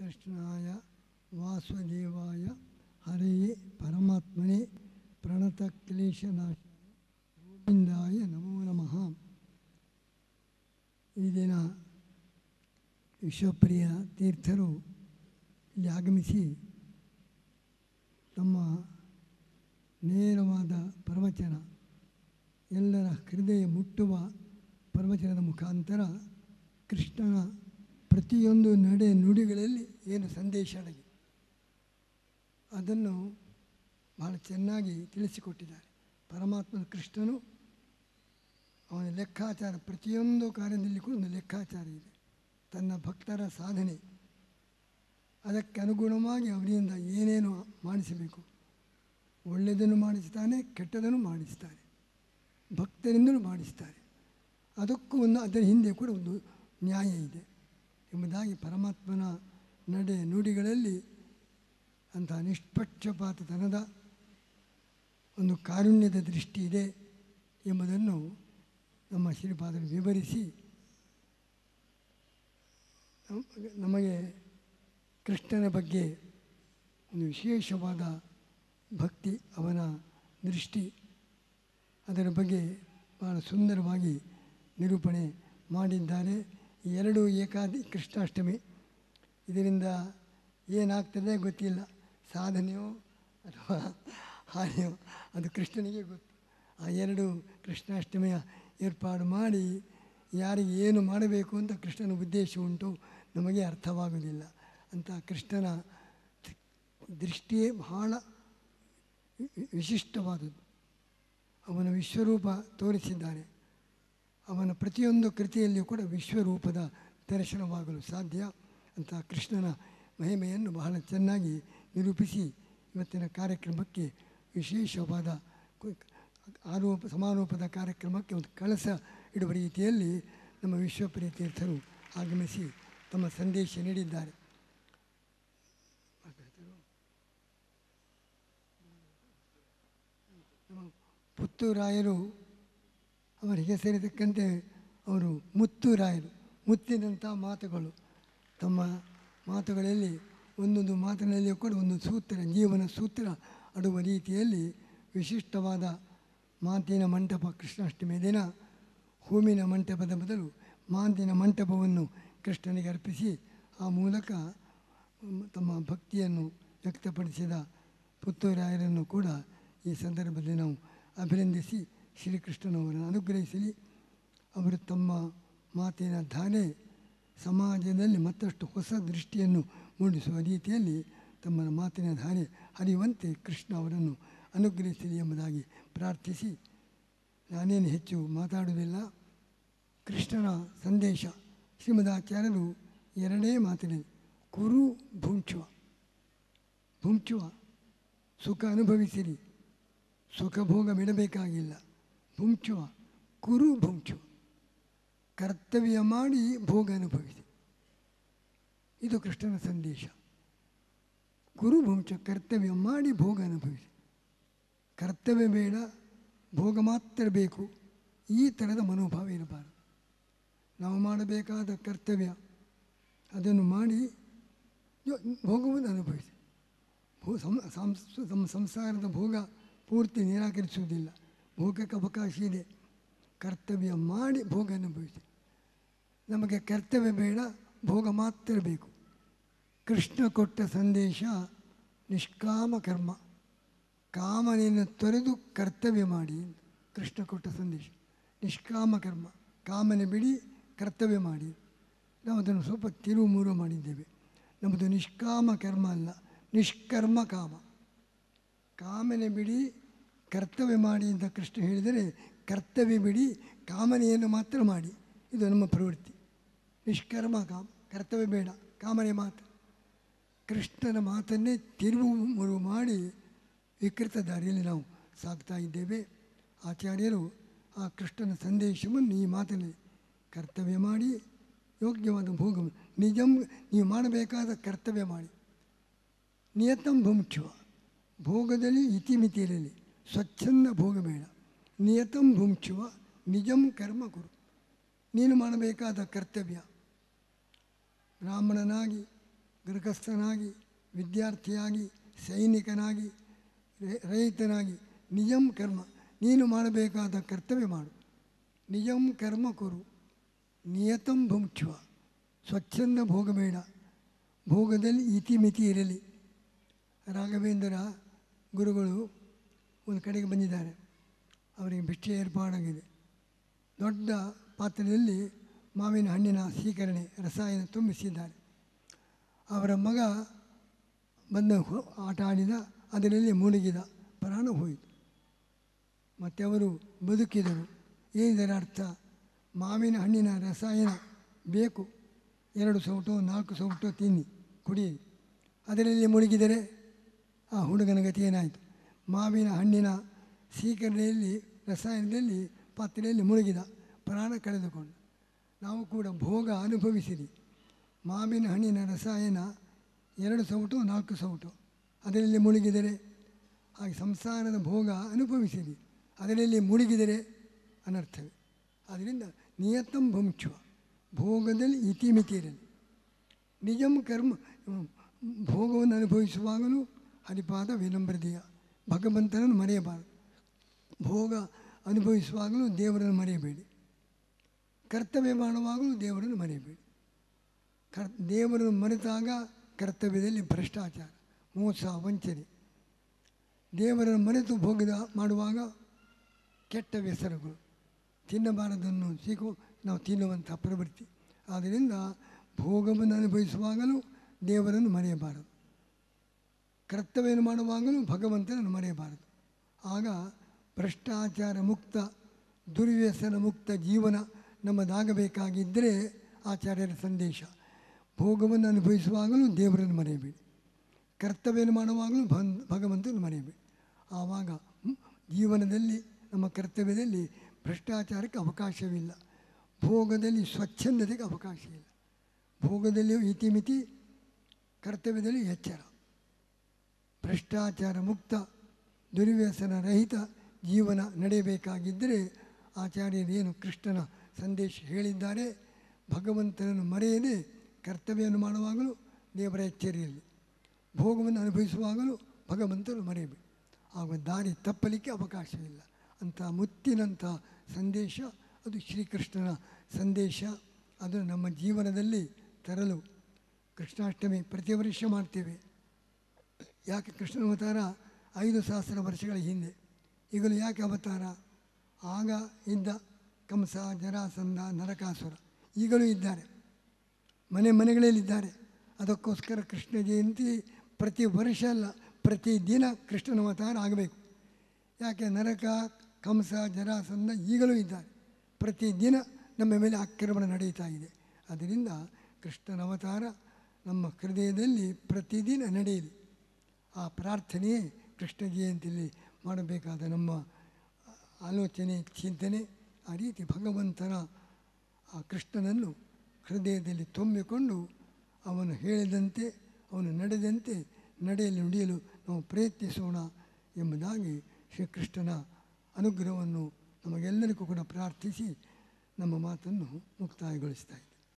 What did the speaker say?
ಕೃಷ್ಣಾಯ ವಾಸುದೇವಾಯ ಹರೇ ಪರಮಾತ್ಮನೇ ಪ್ರಣತ ಕ್ಲೇಶನಾಶ ಗೋವಿಂದಾಯ ನಮೋ ನಮಃ. ಈ ದಿನ ವಿಶ್ವಪ್ರಿಯ ತೀರ್ಥರು ಇಲ್ಲಿ ಆಗಮಿಸಿ ತಮ್ಮ ನೇರವಾದ ಪ್ರವಚನ, ಎಲ್ಲರ ಹೃದಯ ಮುಟ್ಟುವ ಪ್ರವಚನದ ಮುಖಾಂತರ ಕೃಷ್ಣನ ಪ್ರತಿಯೊಂದು ನಡೆ ನುಡಿಗಳಲ್ಲಿ ಏನು ಸಂದೇಶ ಅಡಗಿ? ಅದನ್ನು ಬಹಳ ಚೆನ್ನಾಗಿ ತಿಳಿಸಿಕೊಟ್ಟಿದ್ದಾರೆ. ಪರಮಾತ್ಮನ ಕೃಷ್ಣನು ಅವನ ಲೆಕ್ಕಾಚಾರ, ಪ್ರತಿಯೊಂದು ಕಾರ್ಯದಲ್ಲಿ ಕೂಡ ಒಂದು ಲೆಕ್ಕಾಚಾರ ಇದೆ. ತನ್ನ ಭಕ್ತರ ಸಾಧನೆ. ಅದಕ್ಕೆ ಅನುಗುಣವಾಗಿ ಅವರಿಂದ ಏನೇನು ಮಾಡಿಸಬೇಕು? ಒಳ್ಳೆಯದನ್ನು ಮಾಡಿಸ್ತಾನೆ, ಕೆಟ್ಟದನ್ನು ಮಾಡಿಸ್ತಾನೆ. ಭಕ್ತರಿಂದಲೂ ಮಾಡಿಸ್ತಾರೆ. ಅದಕ್ಕೂ ಒಂದು ಅದರ ಹಿಂದೆ ಕೂಡ ಒಂದು ನ್ಯಾಯ ಇದೆ. ಎಂಬುದಾಗಿ ಪರಮಾತ್ಮನ ನಡೆ ನುಡಿಗಳಲ್ಲಿ ಅಂತಹ ನಿಷ್ಪಕ್ಷಪಾತತನದ ಒಂದು ಕಾರುಣ್ಯದ ದೃಷ್ಟಿ ಇದೆ ಎಂಬುದನ್ನು ನಮ್ಮ ಶ್ರೀಪಾದರು ವಿವರಿಸಿ. ನಮಗೆ- ಕೃಷ್ಣನ ಬಗ್ಗೆ ಒಂದು ವಿಶೇಷವಾದ ಭಕ್ತಿ, ಅವನ ದೃಷ್ಟಿ, ಅದರ ಬಗ್ಗೆ ಭಾಳ ಸುಂದರವಾಗಿ ನಿರೂಪಣೆ ಮಾಡಿದ್ದಾರೆ. ಎರಡು ಏಕಾದಿ ಕೃಷ್ಣಾಷ್ಟಮಿ. ಇದರಿಂದ ಏನಾಗ್ತದೆ ಗೊತ್ತಿಲ್ಲ. ಸಾಧನೆಯೋ ಅಥವಾ ಹಾನಿಯೋ ಅದು ಕೃಷ್ಣನಿಗೆ ಗೊತ್ತು. ಆ ಎರಡು ಕೃಷ್ಣಾಷ್ಟಮಿಯ ಏರ್ಪಾಡು ಮಾಡಿ ಯಾರಿಗೆ ಏನು ಮಾಡಬೇಕು ಅಂತ ಕೃಷ್ಣನ ಉದ್ದೇಶ ಉಂಟು ನಮಗೆ ಅರ್ಥವಾಗುವುದಿಲ್ಲ. ಅಂತ ಕೃಷ್ಣನ ದೃಷ್ಟಿಯೇ ಬಹಳ ವಿಶಿಷ್ಟವಾದದ್ದು. ಅವನ ವಿಶ್ವರೂಪ ತೋರಿಸಿದ್ದಾನೆ ಅವನ ಪ್ರತಿಯೊಂದು ಕೃತಿಯಲ್ಲಿಯೂ ಕೂಡ ವಿಶ್ವರೂಪದ ದರ್ಶನವಾಗಲು ಸಾಧ್ಯ ಅಂತ ಕೃಷ್ಣನ ಮಹಿಮೆಯನ್ನು ಬಹಳ ಚೆನ್ನಾಗಿ ನಿರೂಪಿಸಿ ಇವತ್ತಿನ ಕಾರ್ಯಕ್ರಮಕ್ಕೆ ವಿಶೇಷವಾದ ಆರೋಪ ಸಮಾರೋಪದ ಕಾರ್ಯಕ್ರಮಕ್ಕೆ ಒಂದು ಕಳಸ ಇಡುವ ರೀತಿಯಲ್ಲಿ ನಮ್ಮ ವಿಶ್ವಪ್ರಿಯ ತೀರ್ಥರು ಆಗಮಿಸಿ ತಮ್ಮ ಸಂದೇಶ ನೀಡಿದ್ದಾರೆ. ಪುತ್ತೂರಾಯರು ಅವರ ಹೆಸರಿದ್ದಕ್ಕಂತೆ ಅವರು ಮುತ್ತು ರಾಯರು ಮುತ್ತಿನಂಥ ಮಾತುಗಳು. ತಮ್ಮ ಮಾತುಗಳಲ್ಲಿ ಒಂದೊಂದು ಮಾತಿನಲ್ಲಿಯೂ ಕೂಡ ಒಂದು ಸೂತ್ರ, ಜೀವನ ಸೂತ್ರ ಅಡುವ ರೀತಿಯಲ್ಲಿ ವಿಶಿಷ್ಟವಾದ ಮಾತಿನ ಮಂಟಪ, ಕೃಷ್ಣಾಷ್ಟಮಿ ದಿನ ಹೂವಿನ ಮಂಟಪದ ಬದಲು ಮಾತಿನ ಮಂಟಪವನ್ನು ಕೃಷ್ಣನಿಗೆ ಅರ್ಪಿಸಿ, ಆ ಮೂಲಕ ತಮ್ಮ ಭಕ್ತಿಯನ್ನು ವ್ಯಕ್ತಪಡಿಸಿದ ಪುತ್ತೂರಾಯರನ್ನು ಕೂಡ ಈ ಸಂದರ್ಭದಲ್ಲಿ ನಾವು ಅಭಿನಂದಿಸಿ ಶ್ರೀಕೃಷ್ಣನವರನ್ನು ಅನುಗ್ರಹಿಸಲಿ. ಅವರು ತಮ್ಮ ಮಾತಿನ ಧಾರೆ ಸಮಾಜದಲ್ಲಿ ಮತ್ತಷ್ಟು ಹೊಸ ದೃಷ್ಟಿಯನ್ನು ಮೂಡಿಸುವ ರೀತಿಯಲ್ಲಿ ತಮ್ಮ ಮಾತಿನ ಧಾರೆ ಹರಿಯುವಂತೆ ಕೃಷ್ಣ ಅವರನ್ನು ಅನುಗ್ರಹಿಸಲಿ ಎಂಬುದಾಗಿ ಪ್ರಾರ್ಥಿಸಿ. ನಾನೇನು ಹೆಚ್ಚು ಮಾತಾಡುವುದಿಲ್ಲ. ಕೃಷ್ಣನ ಸಂದೇಶ ಶ್ರೀಮದಾಚಾರ್ಯರು ಎರಡೇ ಮಾತಿನಲ್ಲಿ ಕುರು ಭುಂಚುವ. ಭುಂಚುವ ಸುಖ ಅನುಭವಿಸಿರಿ. ಸುಖ ಭೋಗ ಬಿಡಬೇಕಾಗಿಲ್ಲ ಭುಂಚುವ, ಕುರು ಭುಂಚುವ. ಕರ್ತವ್ಯ ಮಾಡಿ ಭೋಗ ಅನುಭವಿಸಿ. ಇದು ಕೃಷ್ಣನ ಸಂದೇಶ. ಕುರು ಭುಂಚ ಕರ್ತವ್ಯ ಮಾಡಿ ಭೋಗ ಅನುಭವಿಸಿ. ಕರ್ತವ್ಯ ಬೇಡ, ಭೋಗ ಮಾತ್ರ ಬೇಕು. ಈ ಥರದ ಮನೋಭಾವ ಇರಬಾರದು. ನಾವು ಮಾಡಬೇಕಾದ ಕರ್ತವ್ಯ, ಅದನ್ನು ಮಾಡಿ ಭೋಗವನ್ನು ಅನುಭವಿಸಿ. ಭೋ ಸಂಸಾರದ ಭೋಗ ಪೂರ್ತಿ ನಿರಾಕರಿಸುವುದಿಲ್ಲ. ಭೋಗಕ್ಕೆ ಅವಕಾಶ ಇದೆ. ಕರ್ತವ್ಯ ಮಾಡಿ ಭೋಗ ಅನುಭವಿಸಿ. ನಮಗೆ ಕರ್ತವ್ಯ ಬೇಡ, ಭೋಗ ಮಾತ್ರ ಬೇಕು. ಕೃಷ್ಣ ಕೊಟ್ಟ ಸಂದೇಶ ನಿಷ್ಕಾಮ ಕರ್ಮ. ಕಾಮನೆಯನ್ನು ತೊರೆದು ಕರ್ತವ್ಯ ಮಾಡಿ ಕೃಷ್ಣ ಕೊಟ್ಟ ಸಂದೇಶ. ನಿಷ್ಕಾಮ ಕರ್ಮ. ಕಾಮನೆ ಬಿಡಿ, ಕರ್ತವ್ಯ ಮಾಡಿ. ನಾವು ಅದನ್ನು ಸ್ವಲ್ಪ ತಿರುವು ಮೂರು ಮಾಡಿದ್ದೇವೆ. ನಮ್ಮದು ನಿಷ್ಕಾಮ ಕರ್ಮ ಅಲ್ಲ, ನಿಷ್ಕರ್ಮ ಕಾಮ. ಕಾಮನೆ ಬಿಡಿ ಕರ್ತವ್ಯ ಮಾಡಿ ಅಂತ ಕೃಷ್ಣ ಹೇಳಿದರೆ ಕರ್ತವ್ಯ ಬಿಡಿ, ಕಾಮನೆಯನ್ನು ಮಾತ್ರ ಮಾಡಿ. ಇದು ನಮ್ಮ ಪ್ರವೃತ್ತಿ. ನಿಷ್ಕರ್ಮ ಕಾಮ, ಕರ್ತವ್ಯ ಬೇಡ, ಕಾಮನೆ ಮಾತ್ರ. ಕೃಷ್ಣನ ಮಾತನ್ನೇ ತಿರುವು ಮುರು ಮಾಡಿ ವಿಕೃತ ದಾರಿಯಲ್ಲಿ ನಾವು ಸಾಗ್ತಾ ಇದ್ದೇವೆ. ಆಚಾರ್ಯರು ಆ ಕೃಷ್ಣನ ಸಂದೇಶವನ್ನು ಈ ಮಾತಲ್ಲಿ ಕರ್ತವ್ಯ ಮಾಡಿ, ಯೋಗ್ಯವಾದ ಭೋಗ ನಿಜಂ, ನೀವು ಮಾಡಬೇಕಾದ ಕರ್ತವ್ಯ ಮಾಡಿ. ನಿಯತಂ ಭುಂಚುವ. ಭೋಗದಲ್ಲಿ ಇತಿಮಿತಿ ಸ್ವಚ್ಛಂದ ಭೋಗಮೇಣ ನಿಯತಂ ಭುಂಚುವ ನಿಜಂ ಕರ್ಮ ಕುರು. ನೀನು ಮಾಡಬೇಕಾದ ಕರ್ತವ್ಯ. ಬ್ರಾಹ್ಮಣನಾಗಿ, ಗೃಹಸ್ಥನಾಗಿ, ವಿದ್ಯಾರ್ಥಿಯಾಗಿ, ಸೈನಿಕನಾಗಿ ರೈತನಾಗಿ ನಿಜಂ ಕರ್ಮ. ನೀನು ಮಾಡಬೇಕಾದ ಕರ್ತವ್ಯ ಮಾಡು. ನಿಜಂ ಕರ್ಮ ಕೊರು. ನಿಯತಂ ಭುಂಕ್ಷುವ. ಸ್ವಚ್ಛಂದ ಭೋಗಮೇಣ ಭೋಗದಲ್ಲಿ ಇತಿಮಿತಿ ಇರಲಿ. ರಾಘವೇಂದ್ರ ಗುರುಗಳು ಒಂದು ಕಡೆಗೆ ಬಂದಿದ್ದಾರೆ. ಅವರಿಗೆ ಭಿಕ್ಷೆ ಏರ್ಪಾಡಾಗಿದೆ. ದೊಡ್ಡ ಪಾತ್ರೆಯಲ್ಲಿ ಮಾವಿನ ಹಣ್ಣಿನ ಸ್ವೀಕರಣೆ ರಸಾಯನ ತುಂಬಿಸಿದ್ದಾರೆ. ಅವರ ಮಗ ಬಂದ ಆಟ ಆಡಿದ, ಅದರಲ್ಲಿ ಮುಳುಗಿದ ಪ್ರಾಣ ಹೋಯಿತು. ಮತ್ತು ಅವರು ಬದುಕಿದರು. ಏನಿದರ ಅರ್ಥ? ಮಾವಿನ ಹಣ್ಣಿನ ರಸಾಯನ ಬೇಕು. ಎರಡು ಸೌಟು, ನಾಲ್ಕು ಸೌಟು ತಿನ್ನಿ, ಕುಡಿ. ಅದರಲ್ಲಿ ಮುಳುಗಿದರೆ ಆ ಹುಡುಗನ ಗತಿ ಏನಾಯಿತು? ಮಾವಿನ ಹಣ್ಣಿನ ಸೀಕರಣೆಯಲ್ಲಿ ರಸಾಯನದಲ್ಲಿ, ಪಾತ್ರೆಯಲ್ಲಿ ಮುಳುಗಿದ ಪ್ರಾಣ ಕಳೆದುಕೊಂಡು. ನಾವು ಕೂಡ ಭೋಗ ಅನುಭವಿಸಿರಿ. ಮಾವಿನ ಹಣ್ಣಿನ ರಸಾಯನ ಎರಡು ಸೌಟು, ನಾಲ್ಕು ಸೌಟು ಅದರಲ್ಲಿ ಮುಳುಗಿದರೆ ಹಾಗೆ ಸಂಸಾರದ ಭೋಗ ಅನುಭವಿಸಿರಿ. ಅದರಲ್ಲಿ ಮುಳುಗಿದರೆ ಅನರ್ಥವೇ. ಆದ್ದರಿಂದ ನಿಯತಂ ಭಂಕ್ಷುವ, ಭೋಗದಲ್ಲಿ ಇತಿಮಿತಿ ಇರಲಿ ನಿಜಂ ಕರ್ಮ, ಭೋಗವನ್ನು ಅನುಭವಿಸುವಾಗಲೂ ಹರಿಪಾದ ವಿನಮ್ರತೆಯ ಭಗವಂತನನ್ನು ಮರೆಯಬಾರದು. ಭೋಗ ಅನುಭವಿಸುವಾಗಲೂ ದೇವರನ್ನು ಮರೆಯಬೇಡಿ. ಕರ್ತವ್ಯ ಮಾಡುವಾಗಲೂ ದೇವರನ್ನು ಮರೆಯಬೇಡಿ. ಕರ್, ದೇವರನ್ನು ಮರೆತಾಗ ಕರ್ತವ್ಯದಲ್ಲಿ ಭ್ರಷ್ಟಾಚಾರ, ಮೋಸ, ವಂಚನೆ. ದೇವರನ್ನು ಮರೆತು ಭೋಗದ ಮಾಡುವಾಗ ಕೆಟ್ಟ ವ್ಯಸನಗಳು. ತಿನ್ನಬಾರದನ್ನು ಸಿಗು, ನಾವು ತಿನ್ನುವಂಥ ಪ್ರವೃತ್ತಿ. ಆದ್ದರಿಂದ ಭೋಗವನ್ನು ಅನುಭವಿಸುವಾಗಲೂ ದೇವರನ್ನು ಮರೆಯಬಾರದು. ಕರ್ತವ್ಯವನ್ನು ಮಾಡುವಾಗಲೂ ಭಗವಂತನನ್ನು ಮರೆಯಬಾರದು. ಆಗ ಭ್ರಷ್ಟಾಚಾರ ಮುಕ್ತ, ದುರ್ವ್ಯಸನ ಮುಕ್ತ ಜೀವನ ನಮ್ಮದಾಗಬೇಕಾಗಿದ್ದರೆ ಆಚಾರ್ಯರ ಸಂದೇಶ. ಭೋಗವನ್ನು ಅನುಭವಿಸುವಾಗಲೂ ದೇವರನ್ನು ಮರೆಯಬೇಡಿ. ಕರ್ತವ್ಯ ಮಾಡುವಾಗಲೂ ಭಗವಂತನ ಮರೆಯಬೇಡಿ. ಆವಾಗ ಜೀವನದಲ್ಲಿ, ನಮ್ಮ ಕರ್ತವ್ಯದಲ್ಲಿ ಭ್ರಷ್ಟಾಚಾರಕ್ಕೆ ಅವಕಾಶವಿಲ್ಲ. ಭೋಗದಲ್ಲಿ ಸ್ವಚ್ಛಂದತೆಗೆ ಅವಕಾಶ ಇಲ್ಲ ಭೋಗದಲ್ಲಿಯೂ ಇತಿಮಿತಿ, ಕರ್ತವ್ಯದಲ್ಲಿ ಎಚ್ಚರ. ಭ್ರಷ್ಟಾಚಾರ ಮುಕ್ತ, ದುರ್ವ್ಯಸನ ರಹಿತ ಜೀವನ ನಡೆಯಬೇಕಾಗಿದ್ದರೆ ಆಚಾರ್ಯರೇನು ಕೃಷ್ಣನ ಸಂದೇಶ ಹೇಳಿದ್ದಾರೆ? ಭಗವಂತನನ್ನು ಮರೆಯದೆ ಕರ್ತವ್ಯವನ್ನು ಮಾಡುವಾಗಲೂ ದೇವರ ಎಚ್ಚರಿಯಲ್ಲಿ ಭೋಗವನ್ನು ಅನುಭವಿಸುವಾಗಲೂ ಭಗವಂತನು ಮರೆಯಬೇಕು. ಆಗ ದಾರಿ ತಪ್ಪಲಿಕ್ಕೆ ಅವಕಾಶವಿಲ್ಲ ಅಂಥ ಮುತ್ತಿನಂಥ ಸಂದೇಶ, ಅದು ಶ್ರೀಕೃಷ್ಣನ ಸಂದೇಶ. ಅದು ನಮ್ಮ ಜೀವನದಲ್ಲಿ ತರಲು ಕೃಷ್ಣಾಷ್ಟಮಿ ಪ್ರತಿ ವರ್ಷ ಮಾಡ್ತೇವೆ. ಯಾಕೆ ಕೃಷ್ಣನ ಅವತಾರ ಐದು ಸಹಸ್ರ ವರ್ಷಗಳ ಹಿಂದೆ? ಈಗಲೂ ಯಾಕೆ ಅವತಾರ? ಆಗ ಇದ್ದ ಕಂಸ ಜರಾಸಂಧ ನರಕಾಸುರ ಈಗಲೂ ಇದ್ದಾರೆ. ಮನೆ ಮನೆಗಳಲ್ಲಿದ್ದಾರೆ. ಅದಕ್ಕೋಸ್ಕರ ಕೃಷ್ಣ ಜಯಂತಿ ಪ್ರತಿ ವರ್ಷ ಅಲ್ಲ ಪ್ರತಿದಿನ ಕೃಷ್ಣನ ಅವತಾರ ಆಗಬೇಕು. ಯಾಕೆ? ನರಕ, ಕಂಸ ಜರಾಸಂಧ ಈಗಲೂ ಇದ್ದಾರೆ. ಪ್ರತಿದಿನ ನಮ್ಮ ಮೇಲೆ ಆಕ್ರಮಣ ನಡೆಯುತ್ತಾ ಇದೆ. ಅದರಿಂದ ಕೃಷ್ಣನ ಅವತಾರ ನಮ್ಮ ಹೃದಯದಲ್ಲಿ ಪ್ರತಿದಿನ ನಡೆಯಲಿ. ಆ ಪ್ರಾರ್ಥನೆಯೇ ಕೃಷ್ಣ ಜಯಂತಿಯಲ್ಲಿ ಮಾಡಬೇಕಾದ ನಮ್ಮ ಆಲೋಚನೆ, ಚಿಂತನೆ, ಆ ರೀತಿ ಭಗವಂತನ ಆ ಕೃಷ್ಣನನ್ನು ಹೃದಯದಲ್ಲಿ ತುಂಬಿಕೊಂಡು ಅವನು ಹೇಳಿದಂತೆ, ಅವನು ನಡೆದಂತೆ, ನಡೆಯಲು, ನುಡಿಯಲು ನಾವು ಪ್ರಯತ್ನಿಸೋಣ ಎಂಬುದಾಗಿ ಶ್ರೀಕೃಷ್ಣನ ಅನುಗ್ರಹವನ್ನು ನಮಗೆಲ್ಲರಿಗೂ ಕೂಡ ಪ್ರಾರ್ಥಿಸಿ ನಮ್ಮ ಮಾತನ್ನು ಮುಕ್ತಾಯಗೊಳಿಸ್ತಾ